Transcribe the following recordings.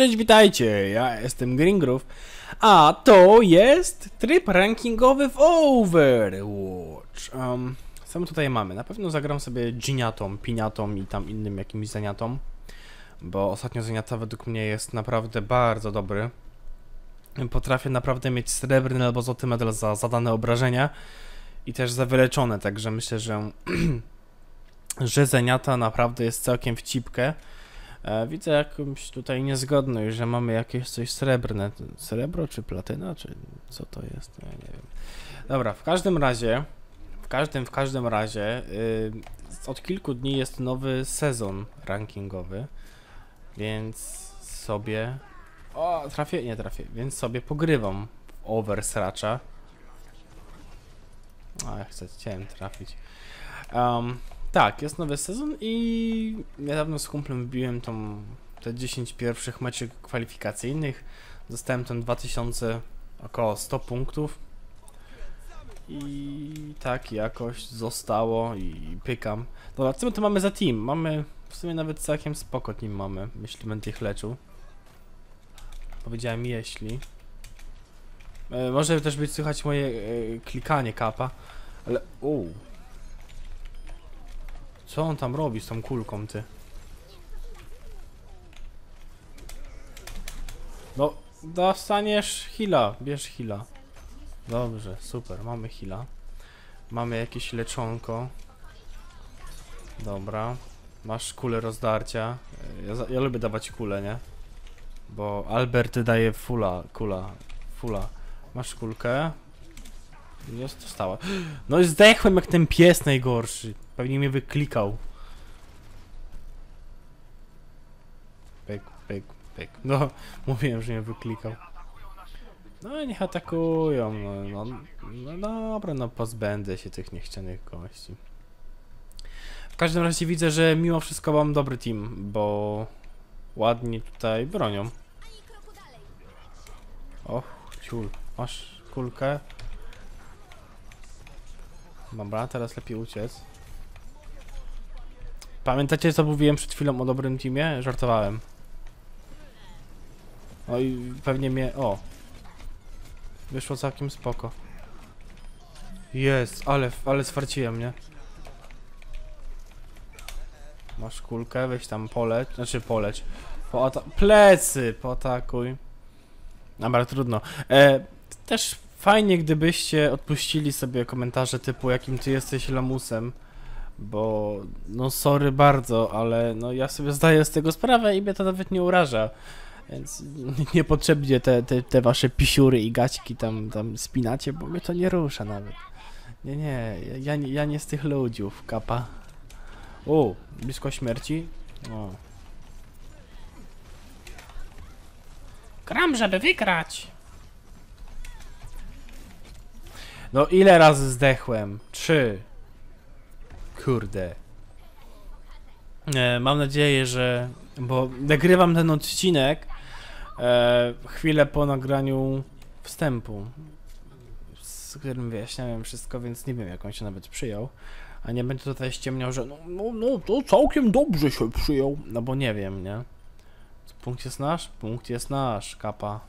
Cześć, witajcie, ja jestem Greengroove, a to jest tryb rankingowy w Overwatch. Um, co my tutaj mamy? Na pewno zagram sobie Giniatą, Piniatą i tam innym jakimś zaniatą, bo ostatnio zaniata według mnie jest naprawdę bardzo dobry. Potrafię naprawdę mieć srebrny albo złoty medal za zadane obrażenia i też za wyleczone, także myślę, że, że zaniata naprawdę jest całkiem w cipkę. E, widzę jakąś tutaj niezgodność, że mamy jakieś coś srebrne. Srebro czy platyna, czy co to jest? Ja nie wiem. Dobra, w każdym razie, w każdym, w każdym razie, y, od kilku dni jest nowy sezon rankingowy, więc sobie... O, trafię? Nie trafię, więc sobie pogrywam Oversracza. A, ja chcę, chciałem trafić. Um, tak, jest nowy sezon i niedawno z kumplem wbiłem tą, te 10 pierwszych meczów kwalifikacyjnych. Dostałem ten 2000, około 100 punktów. I tak jakoś zostało i pykam. Dobra, co my tu mamy za team? Mamy w sumie nawet całkiem spoko team mamy, jeśli będę ich leczył. Powiedziałem jeśli. E, może też być słychać moje e, klikanie kapa, ale... Uuu. Co on tam robi z tą kulką, ty? No, dostaniesz hila, bierz hila. Dobrze, super, mamy hila. Mamy jakieś leczonko. Dobra. Masz kulę rozdarcia. Ja, ja lubię dawać kulę, nie? Bo Albert daje fula, kula, fula. Masz kulkę. Jest dostała. No i zdechłem jak ten pies najgorszy. Pewnie mnie wyklikał. Pyk, pyk, pyk. No, mówiłem, że mnie wyklikał. No i niech atakują. No, no, no dobra, no pozbędę się tych niechcianych gości. W każdym razie widzę, że mimo wszystko mam dobry team, bo ładnie tutaj bronią. Och, ciul. Masz kulkę? Dobra, teraz lepiej uciec. Pamiętacie co mówiłem przed chwilą o dobrym teamie? Żartowałem. No i pewnie mnie... O! Wyszło całkiem spoko. Jest, ale, ale swarciłem, nie? Masz kulkę, weź tam poleć, znaczy poleć. Po plecy, poatakuj. Dobra, trudno. E, też fajnie, gdybyście odpuścili sobie komentarze typu jakim ty jesteś lamusem. Bo, no sorry bardzo, ale no ja sobie zdaję z tego sprawę i mnie to nawet nie uraża. Więc niepotrzebnie te, te, te wasze pisiury i gaćki tam, tam spinacie, bo mnie to nie rusza nawet. Nie, nie, ja, nie- ja nie z tych ludziów, kapa. O, blisko śmierci? O. Gram, żeby wygrać. No ile razy zdechłem? Trzy. Kurde. E, mam nadzieję, że... Bo nagrywam ten odcinek e, chwilę po nagraniu wstępu, z którym wyjaśniałem wszystko, więc nie wiem jak on się nawet przyjął. A nie będę tutaj ściemniał, że no, no, no to całkiem dobrze się przyjął. No bo nie wiem, nie? Punkt jest nasz? Punkt jest nasz, kapa.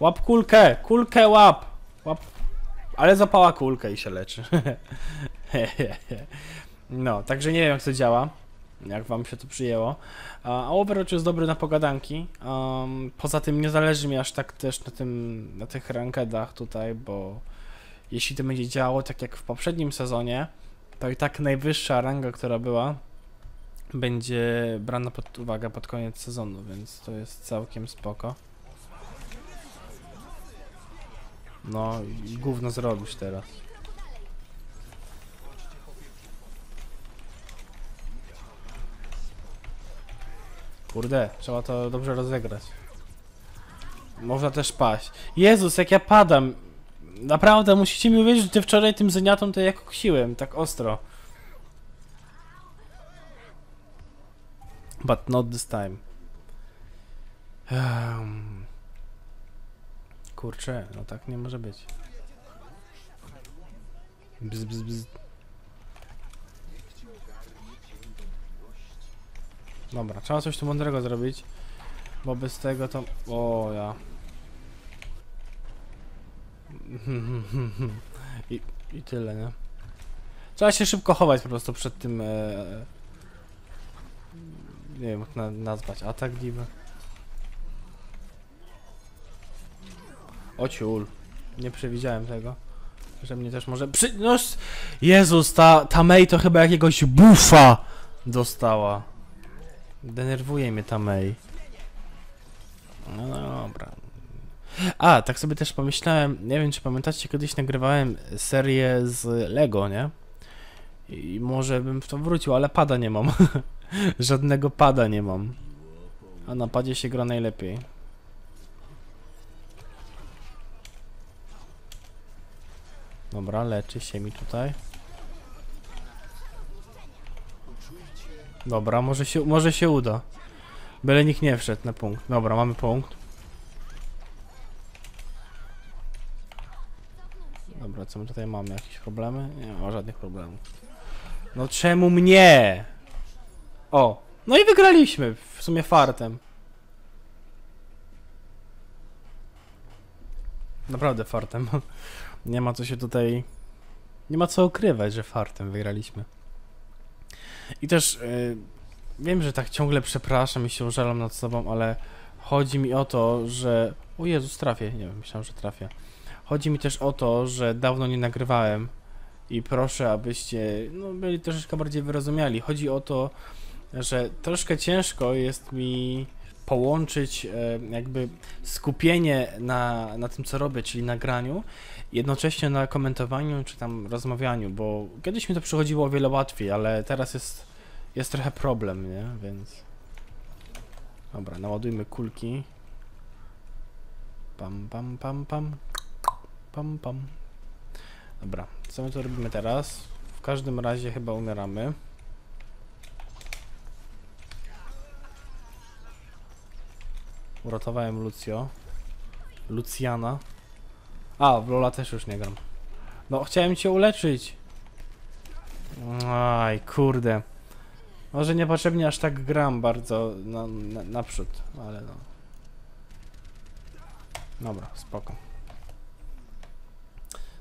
Łap kulkę! Kulkę łap! Łap ale zapała kulkę i się leczy. no, także nie wiem jak to działa. Jak wam się to przyjęło. A Overwatch jest dobry na pogadanki. Um, poza tym nie zależy mi aż tak też na tym, na tych rankedach tutaj, bo jeśli to będzie działało tak jak w poprzednim sezonie, to i tak najwyższa ranga, która była, będzie brana pod uwagę pod koniec sezonu, więc to jest całkiem spoko. No i gówno zrobisz teraz. Kurde, trzeba to dobrze rozegrać. Można też paść. Jezus, jak ja padam. Naprawdę, musicie mi uwierzyć, że ty wczoraj tym zeniatą to ja koksiłem, tak ostro. But not this time. Kurczę, no tak nie może być. Bzz, bzz, bzz. Dobra, trzeba coś tu mądrego zrobić. Bo bez tego to... O ja. I, I tyle, nie? Trzeba się szybko chować po prostu przed tym... E... Nie wiem jak na, nazwać. Atak niby. O ciul. Nie przewidziałem tego. Że mnie też może przy... No, Jezus, ta, ta May to chyba jakiegoś bufa dostała. Denerwuje mnie ta May. No dobra. A, tak sobie też pomyślałem, nie wiem czy pamiętacie, kiedyś nagrywałem serię z Lego, nie? I może bym w to wrócił, ale pada nie mam. Żadnego pada nie mam. A na padzie się gra najlepiej. Dobra, leczy się mi tutaj. Dobra, może się, może się uda. Byle nikt nie wszedł na punkt. Dobra, mamy punkt. Dobra, co my tutaj mamy? Jakieś problemy? Nie ma żadnych problemów. No czemu mnie? O, no i wygraliśmy. W sumie fartem. Naprawdę fartem. Nie ma co się tutaj... Nie ma co ukrywać, że fartem wygraliśmy. I też y, wiem, że tak ciągle przepraszam i się użalam nad sobą, ale chodzi mi o to, że... O Jezus, trafię. Nie wiem, myślałem, że trafię. Chodzi mi też o to, że dawno nie nagrywałem i proszę, abyście no, byli troszeczkę bardziej wyrozumiali. Chodzi o to, że troszkę ciężko jest mi połączyć e, jakby skupienie na, na tym, co robię, czyli nagraniu, jednocześnie na komentowaniu czy tam rozmawianiu, bo kiedyś mi to przychodziło o wiele łatwiej, ale teraz jest, jest trochę problem, nie? Więc... Dobra, naładujmy kulki. Pam, pam, pam, pam. Pam, pam. Dobra, co my tu robimy teraz? W każdym razie chyba umieramy. Uratowałem Lucio. Luciana. A, w Lola też już nie gram. No, chciałem cię uleczyć. Aj, kurde. Może niepotrzebnie aż tak gram bardzo na, na, naprzód, ale no. Dobra, spoko.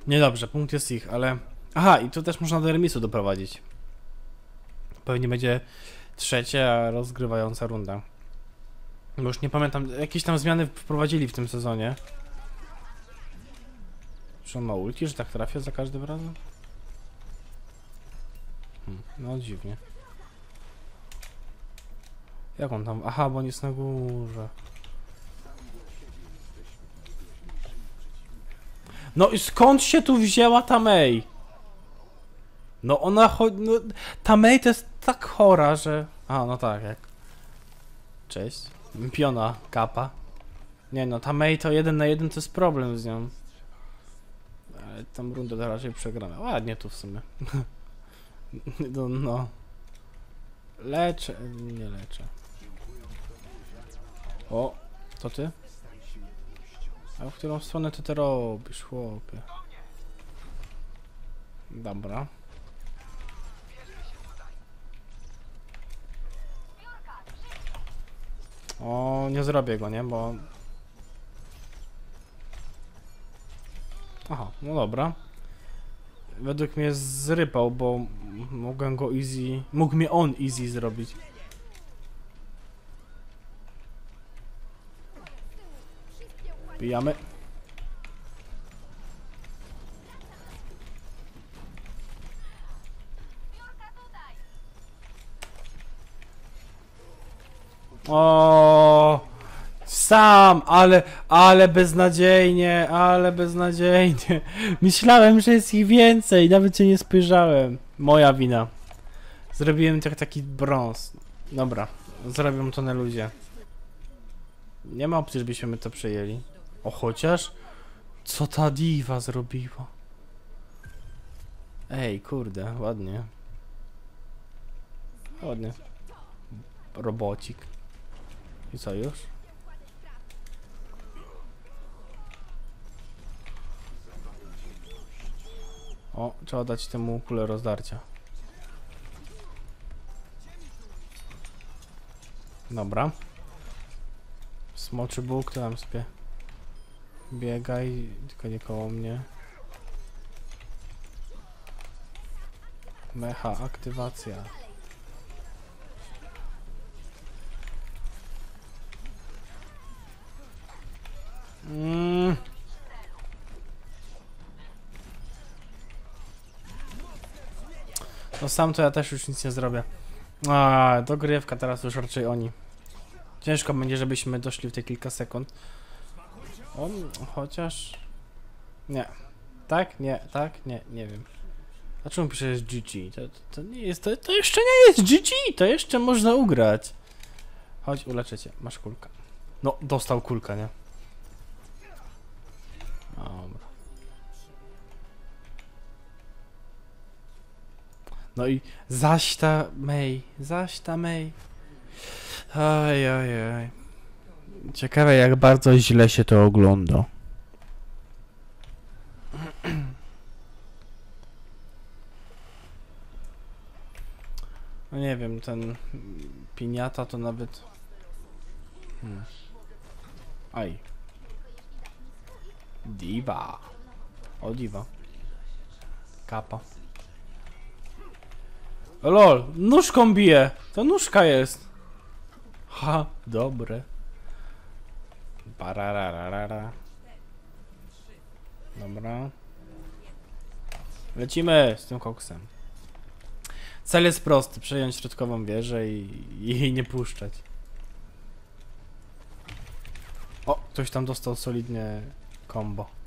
Niedobrze, punkt jest ich, ale... Aha, i tu też można do remisu doprowadzić. Pewnie będzie trzecia rozgrywająca runda. Bo już nie pamiętam, jakieś tam zmiany wprowadzili w tym sezonie. Czy on ma ulti, że tak trafia za każdym razem? Hmm, no dziwnie. Jak on tam? Aha, bo on jest na górze. No i skąd się tu wzięła ta May? No ona chodzi... No, ta May to jest tak chora, że... A, no tak, jak... Cześć. Piona, kapa. Nie no, ta May to jeden na jeden to jest problem z nią. Ale tą rundę to raczej przegramy. Ładnie tu w sumie. no, no. Leczę, nie leczę. O, to ty? A w którą stronę ty to robisz, chłopie? Dobra. O, nie zrobię go, nie? Bo... Aha, no dobra. Według mnie zrypał, bo mogłem go easy... Mógł mnie on easy zrobić. Pijamy. O, sam, ale, ale beznadziejnie, ale beznadziejnie. Myślałem, że jest ich więcej, nawet się nie spojrzałem. Moja wina. Zrobiłem tak taki brąz. Dobra, zrobią to na ludzie. Nie ma opcji, żebyśmy to przejęli. O, chociaż? Co ta diwa zrobiła? Ej, kurde, ładnie. Ładnie. Robocik. I co już? O, trzeba dać temu kulę rozdarcia. Dobra. Smoczy Bóg, to tam sobie biegaj, tylko nie koło mnie. Mecha, aktywacja. Sam to ja też już nic nie zrobię. A, dogrywka, teraz już raczej oni. Ciężko będzie, żebyśmy doszli w te kilka sekund. On, chociaż... Nie. Tak? Nie, tak? Nie, nie wiem. A czemu piszesz GG? To, to, nie jest, to, to jeszcze nie jest GG! To jeszcze można ugrać. Chodź, uleczę cię. Masz kulkę. No, dostał kulkę, nie? No i zaś ta May, zaś ta May. Aj, aj, aj. Ciekawe jak bardzo źle się to ogląda. No nie wiem, ten piniata to nawet... Hmm. Aj. Diva. O diva. Kapa. Lol, nóżką bije. To nóżka jest. Ha, dobre. Parararara. Dobra. Lecimy z tym koksem. Cel jest prosty, przejąć środkową wieżę i, i jej nie puszczać. O, ktoś tam dostał solidnie combo.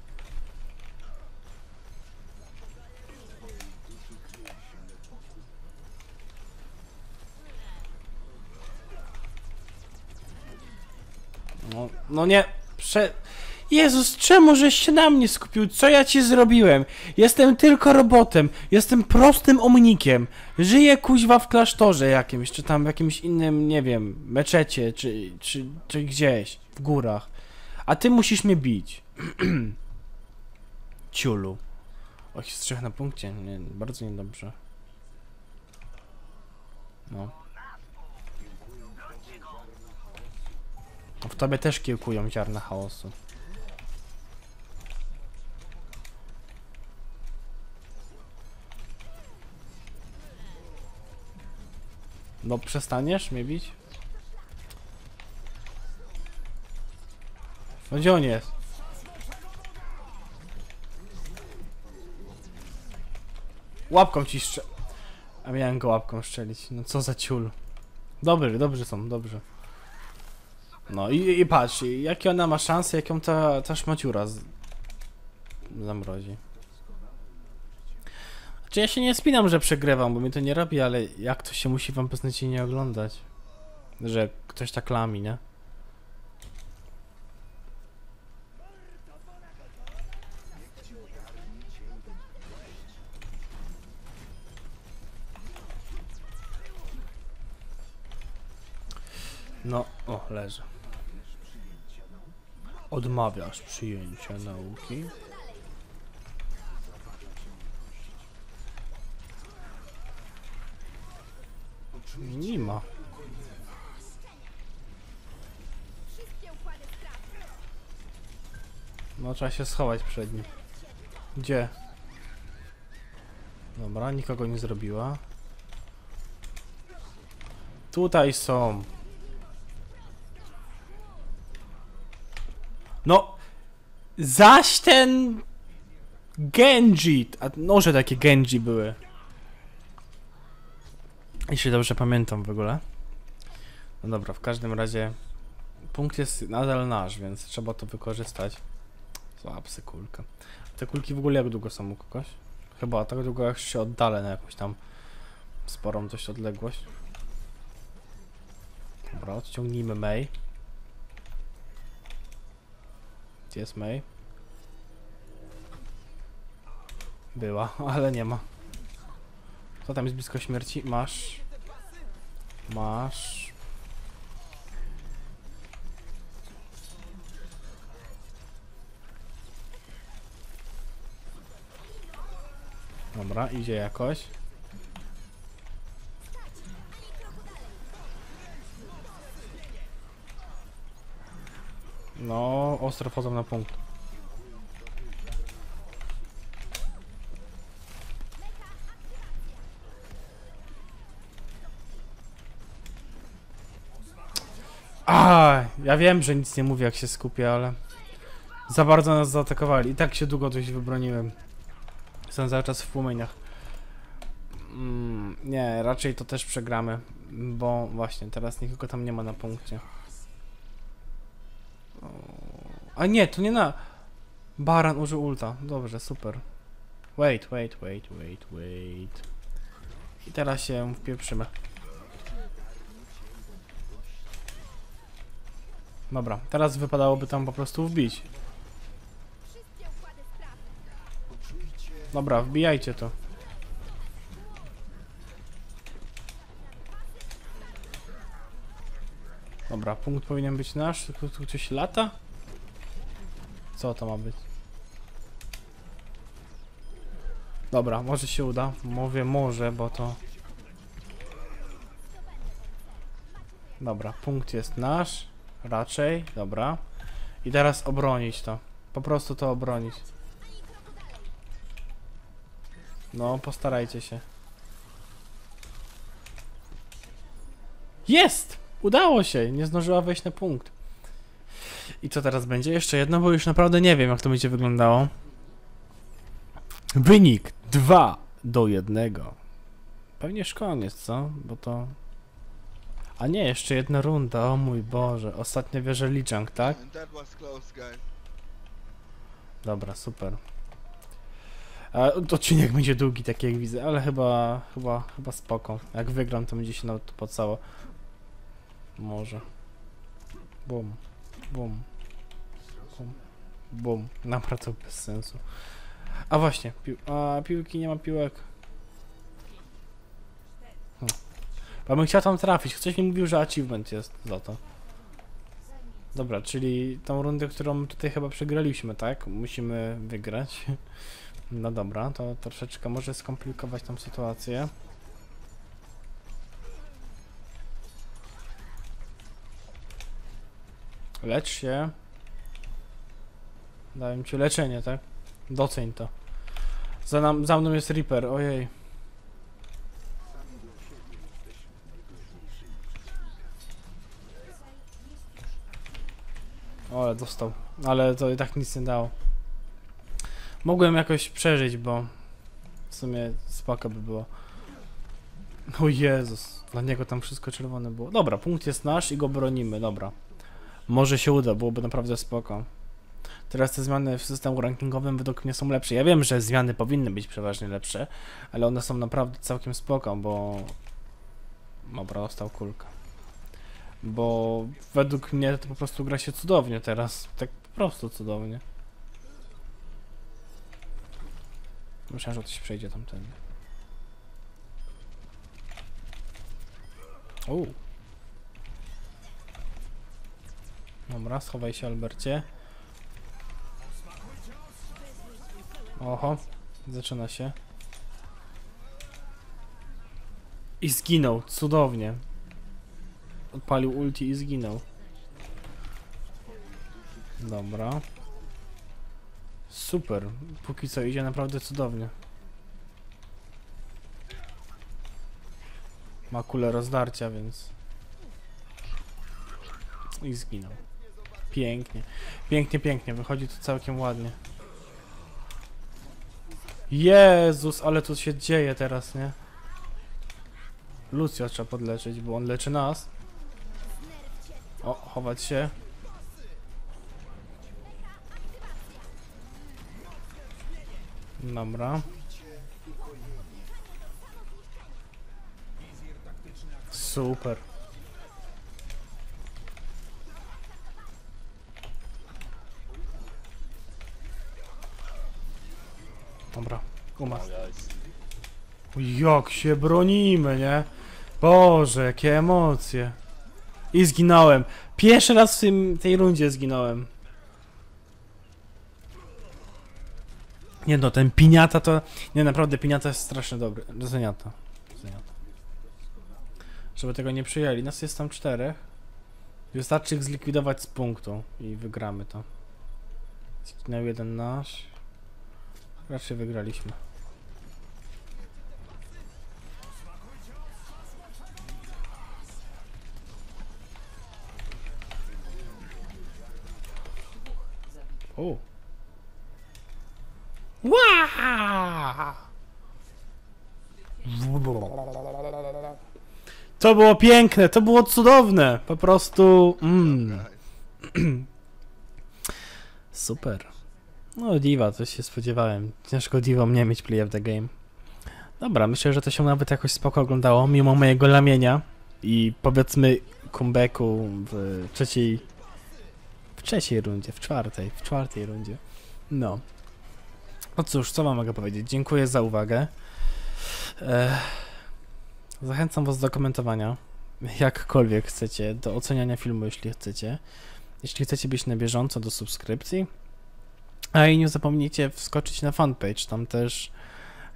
No, nie, prze... Jezus, czemu żeś się na mnie skupił? Co ja ci zrobiłem? Jestem tylko robotem. Jestem prostym omnikiem. Żyję kuźwa w klasztorze jakimś, czy tam w jakimś innym, nie wiem, meczecie, czy, czy, czy gdzieś, w górach. A ty musisz mnie bić. Ciulu. Och, z trzech na punkcie. Nie, bardzo niedobrze. No. W tobie też kiełkują ziarna chaosu. No przestaniesz mnie bić? No gdzie on jest? Łapką ci strze... A miałem go łapką szczelić. No co za ciul. Dobry, dobrzy są, dobrze. No i, i patrz, jakie ona ma szanse, jaką ta, ta szmaciura z... zamrozi. Znaczy ja się nie spinam, że przegrywam, bo mi to nie robi, ale jak to się musi wam beznadziejnie oglądać? Że ktoś tak lami, nie? No, o, leży. Odmawiasz przyjęcia nauki? Nie ma. No trzeba się schować przed nim. Gdzie? Dobra, nikogo nie zrobiła. Tutaj są. No, zaś ten Genji, a noże takie Genji były. Jeśli dobrze pamiętam w ogóle. No dobra, w każdym razie punkt jest nadal nasz, więc trzeba to wykorzystać. Słabsy kulka. Te kulki w ogóle jak długo są u kogoś? Chyba tak długo jak się oddalę na jakąś tam sporą dość odległość. Dobra, odciągnijmy May. Gdzie jest May? Była, ale nie ma. Co tam jest blisko śmierci? Masz. Masz. Dobra, idzie jakoś. Ostro wchodzą na punkt. A, ja wiem, że nic nie mówię jak się skupię, ale za bardzo nas zaatakowali. I tak się długo dość wybroniłem. Jestem cały czas w płomieniach. Mm, nie, raczej to też przegramy, bo właśnie teraz nikogo tam nie ma na punkcie. A nie, to nie na... Baran użył ulta. Dobrze, super. Wait, wait, wait, wait, wait. I teraz się wpieprzymy. Dobra, teraz wypadałoby tam po prostu wbić. Dobra, wbijajcie to. Dobra, punkt powinien być nasz, tylko tu coś lata? Co to ma być? Dobra, może się uda. Mówię może, bo to... Dobra, punkt jest nasz. Raczej, dobra. I teraz obronić to. Po prostu to obronić. No, postarajcie się. Jest! Udało się! Nie zdążyła wejść na punkt. I co teraz będzie? Jeszcze jedno, bo już naprawdę nie wiem, jak to będzie wyglądało. Wynik 2 do 1. Pewnie koniec, co? Bo to... A nie, jeszcze jedna runda, o mój Boże. Ostatnia wieża Lichang, tak? Dobra, super. A, odcinek będzie długi, tak jak widzę, ale chyba, chyba, chyba spoko. Jak wygram, to będzie się nawet opłacało. Może. Bum, bum, bum, bum. Naprawdę bez sensu. A właśnie, pił a piłki nie ma piłek. Bo bym chciał tam trafić. Ktoś mi mówił, że achievement jest za to. Dobra, czyli tą rundę, którą tutaj chyba przegraliśmy, tak? Musimy wygrać. No dobra, to troszeczkę może skomplikować tą sytuację. Lecz się. Dałem ci leczenie, tak? Doceń to. Za, nam, za mną jest Reaper, ojej. Ale dostał. Ale to i tak nic nie dało. Mogłem jakoś przeżyć, bo w sumie spoko by było. O Jezus, dla niego tam wszystko czerwone było. Dobra, punkt jest nasz i go bronimy, dobra. Może się uda, byłoby naprawdę spoko. Teraz te zmiany w systemu rankingowym według mnie są lepsze. Ja wiem, że zmiany powinny być przeważnie lepsze, ale one są naprawdę całkiem spoko, bo... Dobra, dostał kulkę. Bo według mnie to po prostu gra się cudownie teraz. Tak po prostu cudownie. Myślałem, że ktoś przejdzie tamtędy. U. Dobra, schowaj się Albercie. Oho, zaczyna się. I zginął, cudownie. Odpalił ulti i zginął. Dobra. Super. Póki co idzie naprawdę cudownie. Ma kulę rozdarcia, więc... I zginął. Pięknie. Pięknie, pięknie. Wychodzi to całkiem ładnie. Jezus, ale tu się dzieje teraz, nie? Lucio trzeba podleczyć, bo on leczy nas. O, chować się. Dobra. Super. Dobra, umarł. Jak się bronimy, nie? Boże, jakie emocje. I zginąłem. Pierwszy raz w tym, tej rundzie zginąłem. Nie no, ten piniata to... Nie, naprawdę, piniata jest strasznie dobry. Zeniata. Żeby tego nie przyjęli. Nas jest tam czterech. Wystarczy ich zlikwidować z punktu i wygramy to. Zginął jeden nasz. Raczej wygraliśmy. O! To było piękne, to było cudowne. Po prostu. Mm. Super. No, diva, coś się spodziewałem. Ciężko divo mnie mieć play of the game. Dobra, myślę, że to się nawet jakoś spoko oglądało, mimo mojego lamienia i powiedzmy comebacku w trzeciej. W trzeciej rundzie, w czwartej, w czwartej rundzie. No. No cóż, co wam mogę powiedzieć? Dziękuję za uwagę. Zachęcam was do komentowania, jakkolwiek chcecie, do oceniania filmu, jeśli chcecie. Jeśli chcecie być na bieżąco, do subskrypcji. A i nie zapomnijcie wskoczyć na fanpage, tam też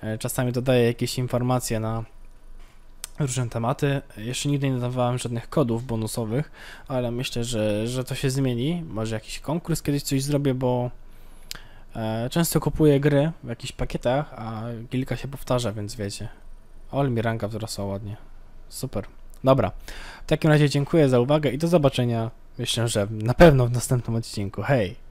e, czasami dodaję jakieś informacje na różne tematy. Jeszcze nigdy nie dawałem żadnych kodów bonusowych, ale myślę, że, że to się zmieni. Może jakiś konkurs kiedyś coś zrobię, bo e, często kupuję gry w jakichś pakietach, a kilka się powtarza, więc wiecie. Ale mi ranka wzrosła ładnie. Super. Dobra. W takim razie dziękuję za uwagę i do zobaczenia. Myślę, że na pewno w następnym odcinku. Hej!